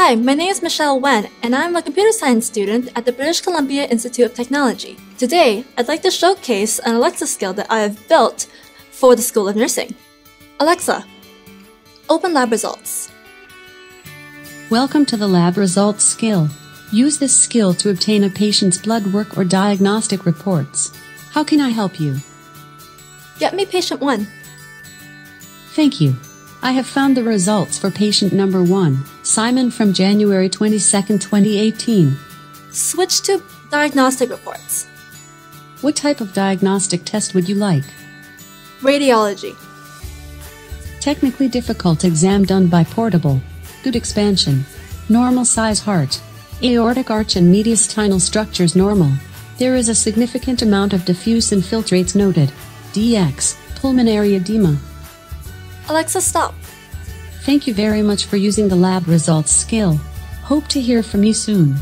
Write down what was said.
Hi, my name is Michelle Wan, and I'm a computer science student at the British Columbia Institute of Technology. Today, I'd like to showcase an Alexa skill that I have built for the School of Nursing. Alexa, open lab results. Welcome to the lab results skill. Use this skill to obtain a patient's blood work or diagnostic reports. How can I help you? Get me patient 1. Thank you. I have found the results for patient number 1, Simon from January 22, 2018. Switch to diagnostic reports. What type of diagnostic test would you like? Radiology. Technically difficult exam done by portable. Good expansion. Normal size heart. Aortic arch and mediastinal structures normal. There is a significant amount of diffuse infiltrates noted. DX, pulmonary edema. Alexa, stop. Thank you very much for using the lab results skill. Hope to hear from you soon.